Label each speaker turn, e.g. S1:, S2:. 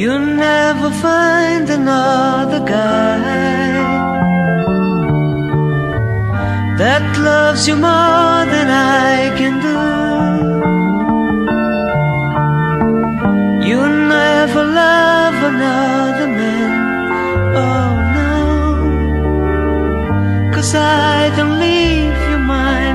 S1: You'll never find another guy that loves you more than I can do. You'll never love another man, oh no, cause I don't leave live.